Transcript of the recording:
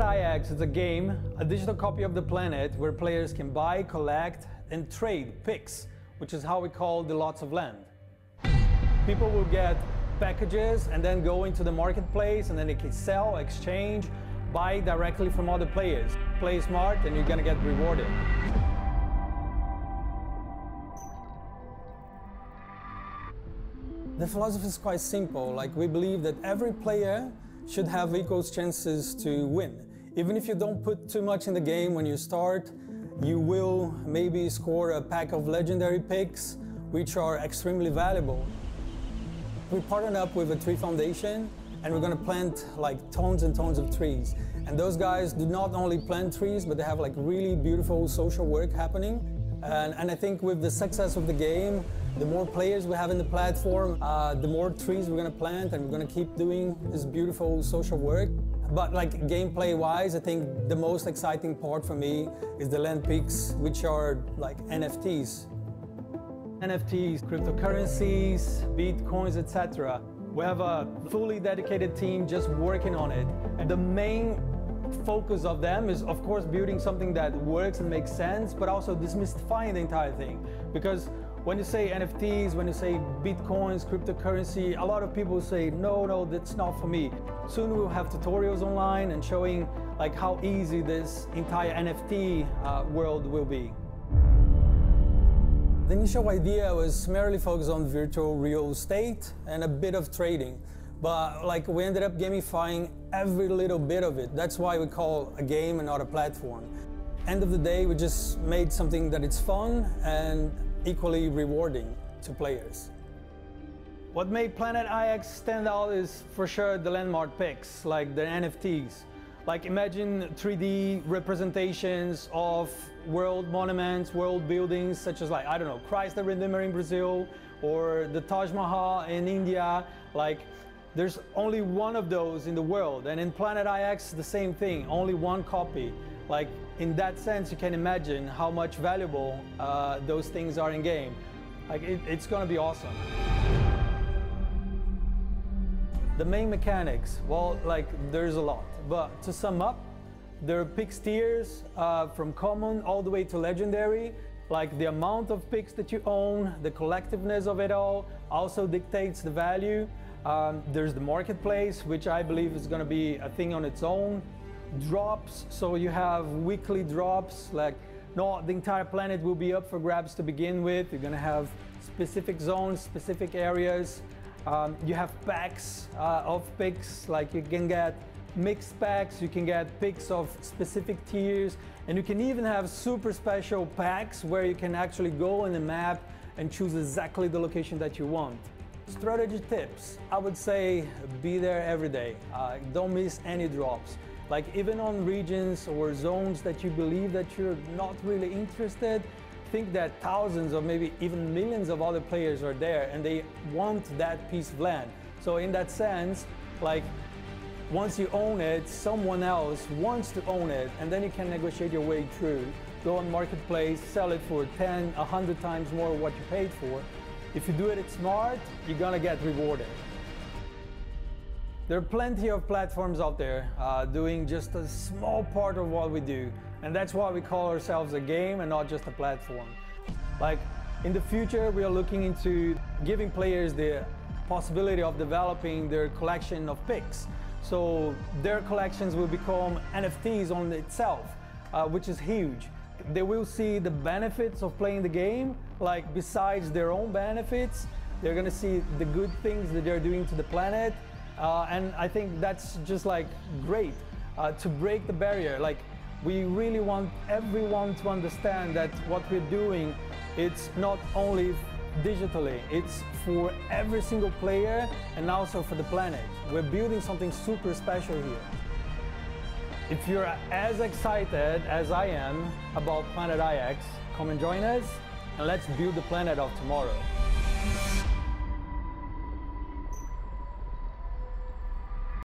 IX is a game, a digital copy of the planet where players can buy, collect, and trade PIX, which is how we call the lots of land. People will get packages and then go into the marketplace and then they can sell, exchange, buy directly from other players. Play smart and you're gonna get rewarded. The philosophy is quite simple. Like we believe that every player should have equal chances to win. Even if you don't put too much in the game when you start, you will maybe score a pack of legendary PIX, which are extremely valuable. We partnered up with a tree foundation and we're gonna plant like tons and tons of trees. And those guys do not only plant trees, but they have like really beautiful social work happening. And, and I think with the success of the game, the more players we have in the platform, uh, the more trees we're gonna plant and we're gonna keep doing this beautiful social work. But like gameplay wise, I think the most exciting part for me is the land PIX, which are like NFTs. NFTs, cryptocurrencies, bitcoins, etc. We have a fully dedicated team just working on it. And the main focus of them is of course building something that works and makes sense, but also demystifying the entire thing. Because when you say NFTs, when you say Bitcoins, cryptocurrency, a lot of people say, no, no, that's not for me. Soon we'll have tutorials online and showing like how easy this entire NFT uh, world will be. The initial idea was merely focused on virtual real estate and a bit of trading. But like we ended up gamifying every little bit of it. That's why we call a game and not a platform. End of the day, we just made something that it's fun and equally rewarding to players. What made Planet IX stand out is for sure the landmark PIX, like the NFTs. Like imagine 3D representations of world monuments, world buildings, such as like, I don't know, Christ the Redeemer in Brazil, or the Taj Mahal in India. Like there's only one of those in the world. And in Planet IX, the same thing, only one copy. Like in that sense, you can imagine how much valuable uh, those things are in game. Like it, it's gonna be awesome. The main mechanics, well, like there's a lot, but to sum up, there are pick tiers uh, from common all the way to legendary. Like the amount of PIX that you own, the collectiveness of it all also dictates the value. Um, there's the marketplace, which I believe is going to be a thing on its own. Drops, so you have weekly drops, like not the entire planet will be up for grabs to begin with. You're going to have specific zones, specific areas. Um, you have packs uh, of PIX, like you can get mixed packs, you can get PIX of specific tiers, and you can even have super special packs where you can actually go in the map and choose exactly the location that you want. Strategy tips, I would say be there every day. Uh, don't miss any drops. Like even on regions or zones that you believe that you're not really interested, think that thousands or maybe even millions of other players are there and they want that piece of land. So in that sense, like once you own it, someone else wants to own it and then you can negotiate your way through. Go on marketplace, sell it for 10, 100 times more what you paid for. If you do it smart, you're gonna get rewarded. There are plenty of platforms out there uh, doing just a small part of what we do. And that's why we call ourselves a game and not just a platform. Like in the future, we are looking into giving players the possibility of developing their collection of PIX. So their collections will become NFTs on itself, uh, which is huge. They will see the benefits of playing the game, like besides their own benefits, they're gonna see the good things that they're doing to the planet. Uh, and I think that's just like great uh, to break the barrier. Like we really want everyone to understand that what we're doing, it's not only digitally, it's for every single player and also for the planet. We're building something super special here. If you're as excited as I am about Planet IX, come and join us and let's build the planet of tomorrow.